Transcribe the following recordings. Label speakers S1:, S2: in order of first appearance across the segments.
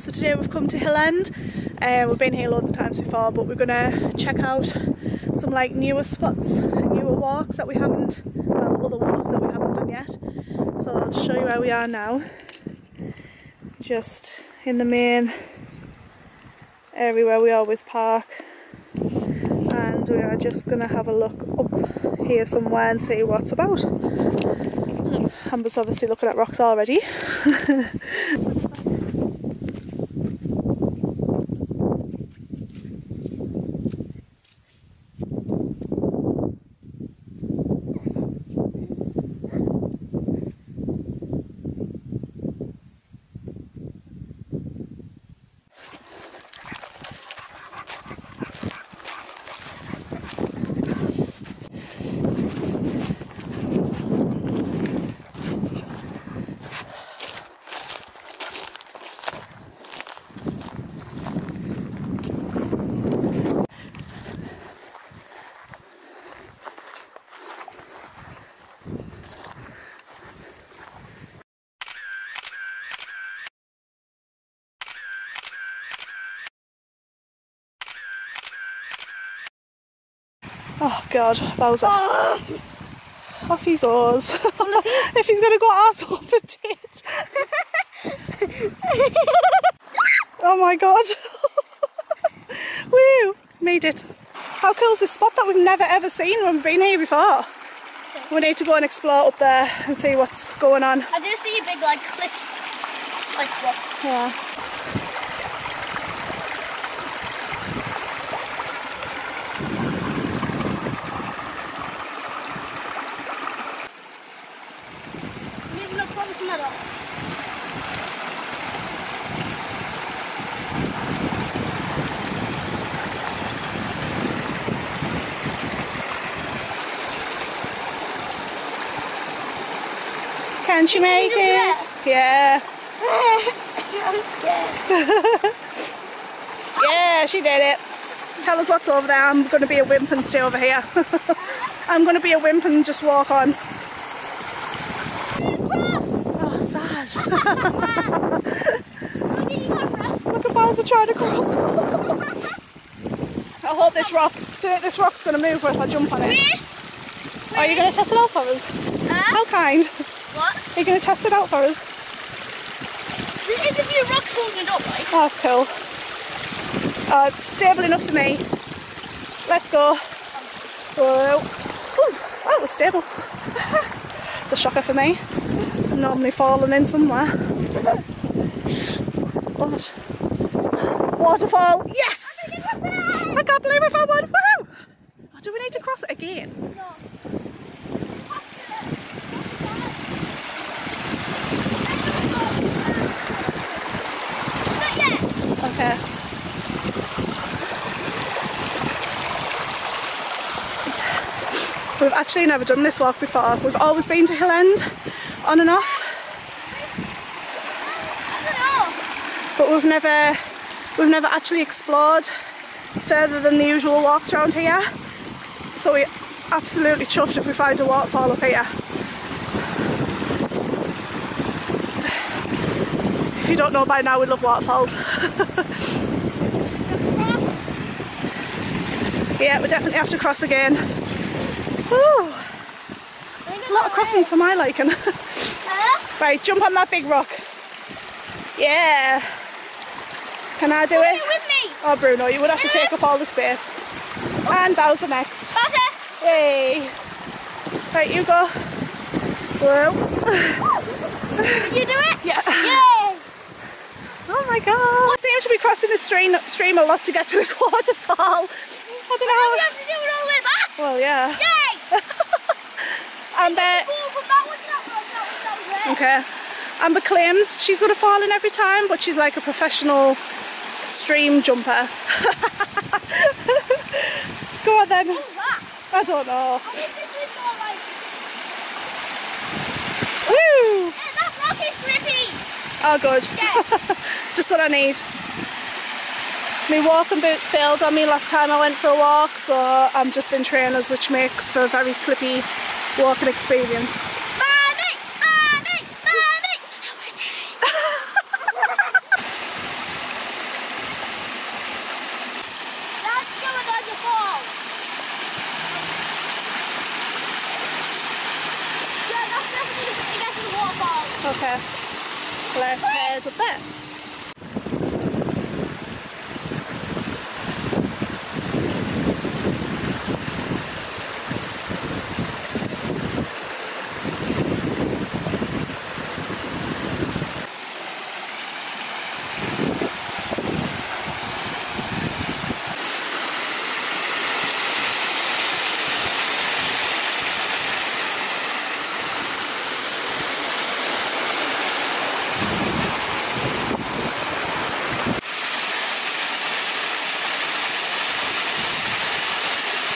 S1: So today we've come to Hill End. Uh, we've been here loads of times before, but we're gonna check out some like newer spots, newer walks that we haven't, well, other walks that we haven't done yet. So I'll show you where we are now. Just in the main area where we always park. And we are just gonna have a look up here somewhere and see what's about. Amber's obviously looking at rocks already. Oh god, that Bowser. Ah. Off he goes. if he's gonna go ass off a tit. oh my god. Woo! Made it. How cool is this spot that we've never ever seen when we've been here before? We need to go and explore up there and see what's going on.
S2: I do see a big like cliff, like rock.
S1: Yeah.
S2: Maybe not probably from that up.
S1: Can she make
S2: you do
S1: it? Yeah.
S2: I'm scared.
S1: Yeah, she did it. Tell us what's over there. I'm going to be a wimp and stay over here. I'm going to be a wimp and just walk on. Oh, sad. Look at Bowser trying to cross. I hope this rock, this rock's going to move if I jump on it. Are you going to test it out for us?
S2: Huh?
S1: How kind. Are you going to test it out for us?
S2: There's a few rocks holding up, like.
S1: Oh, cool. Oh, it's stable enough for me. Let's go. Whoa. Ooh, oh, it's stable. it's a shocker for me. I'm normally falling in somewhere. What? Waterfall. Yes! I can't believe I found one. Woohoo! Oh, do we need to cross it again?
S2: Not yet.
S1: We've actually never done this walk before. We've always been to Hill End, on and off, but we've never we've never actually explored further than the usual walks around here. So we absolutely chuffed if we find a waterfall up here. You don't know by now, we love waterfalls.
S2: don't know. Cross.
S1: yeah, we definitely have to cross again. Ooh, a lot of crossings for my liking. Right, jump on that big rock. Yeah. Can I do
S2: Come
S1: it?
S2: with me.
S1: Oh, Bruno, you would have to take up all the space. And Bowser next.
S2: Bowser.
S1: Yay. Right, you go. Whoa.
S2: Did you do it?
S1: Yeah.
S2: Yay.
S1: Oh my god. I seem to be crossing this stream, stream a lot to get to this waterfall. I don't know.
S2: have to do it all the way back.
S1: Well, yeah.
S2: Yay.
S1: And uh. Okay. Amber claims she's going to fall in every time, but she's like a professional stream jumper. Go on then. I don't know.
S2: I think this is all like.
S1: Woo!
S2: Yeah, that rock is grippy.
S1: Oh, good.
S2: Yeah
S1: just what I need. My walking boots failed on me last time I went for a walk, so I'm just in trainers, which makes for a very slippy walking experience. Okay, let's head up there.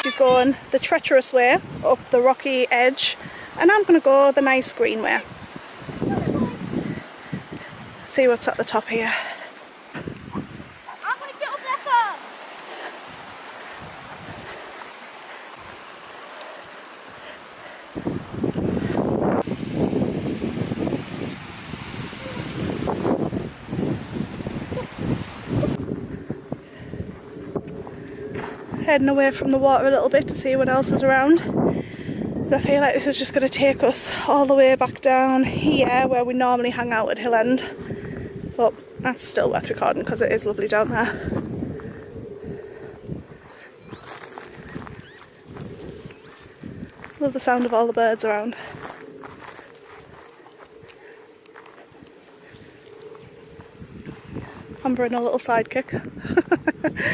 S1: She's going the treacherous way up the rocky edge and I'm going to go the nice green way. See what's at the top here.
S2: I'm gonna get up there first.
S1: Heading away from the water a little bit to see what else is around. But I feel like this is just going to take us all the way back down here where we normally hang out at Hill End. But that's still worth recording because it is lovely down there. Love the sound of all the birds around. Amber and a little sidekick.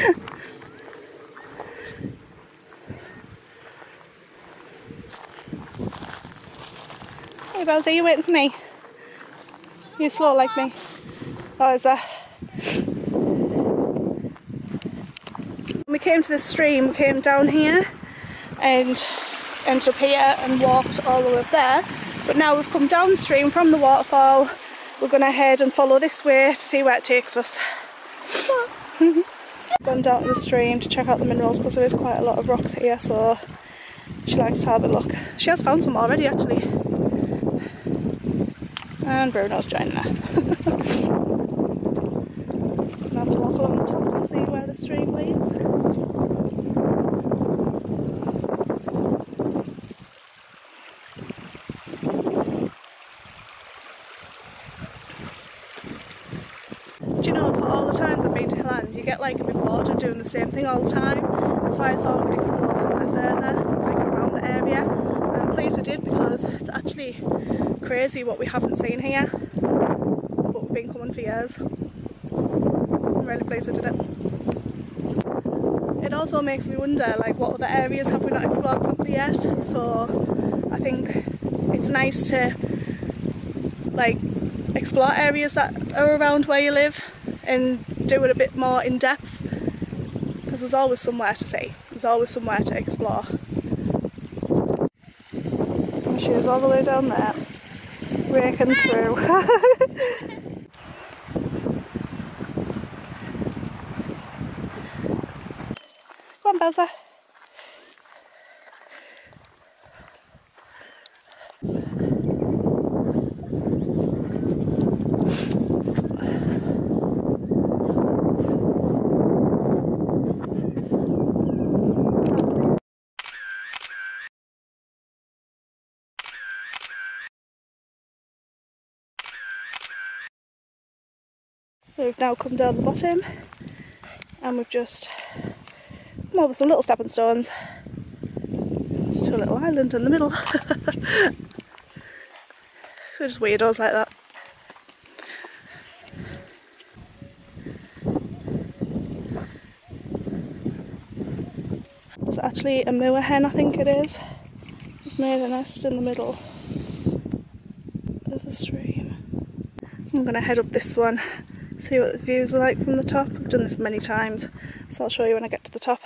S1: Hey are you waiting for me? You slow like me. Oh, is that? We came to the stream, we came down here and ended up here and walked all the way up there. But now we've come downstream from the waterfall. We're going to head and follow this way to see where it takes us. Gone down to the stream to check out the minerals because there is quite a lot of rocks here, so she likes to have a look. She has found some already actually. And Bruno's joining her. Gonna have to walk along the top to see where the stream leads. Do you know, for all the times I've been to Hill End, you get like a bit bored of doing the same thing all the time. That's why I thought we'd explore somewhere further, like around the area. Pleased we did because it's actually crazy what we haven't seen here. But we've been coming for years. I'm really pleased we did it. It also makes me wonder like what other areas have we not explored properly yet. So I think it's nice to like explore areas that are around where you live and do it a bit more in depth because there's always somewhere to see, there's always somewhere to explore. She was all the way down there, raking through. Come on, Belza. So we've now come down the bottom and we've just come over some little stepping stones. Just to a little island in the middle. so just weirdos like that. It's actually a moor hen, I think it is. It's made a nest in the middle of the stream. I'm gonna head up this one, see what the views are like from the top. I've done this many times, so I'll show you when I get to the top.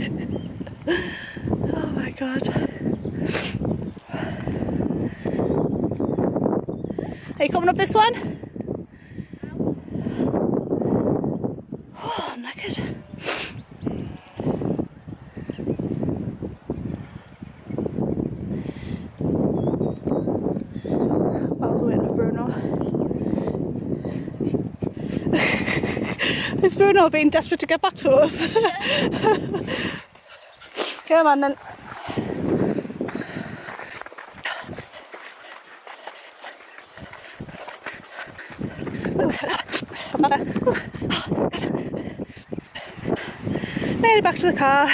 S1: oh my god. Are you coming up this one? Bruno being desperate to get back to us? Come on then. It back to the car.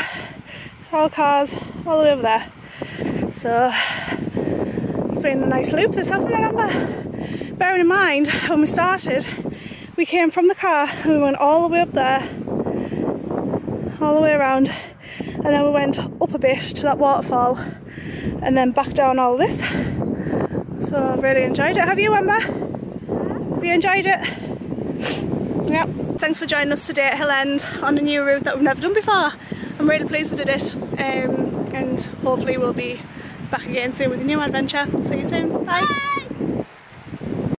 S1: All cars all the way over there. So it's been a nice loop this hasn't it Amber? Bearing in mind when we started we came from the car and we went all the way up there all the way around and then we went up a bit to that waterfall and then back down all this so I've really enjoyed it have you Amber? Have you enjoyed it? Yep. Thanks for joining us today at Hill End on a new route that we've never done before. I'm really pleased we did it um, and hopefully we'll be back again soon with a new adventure. See you soon. Bye.
S2: Bye.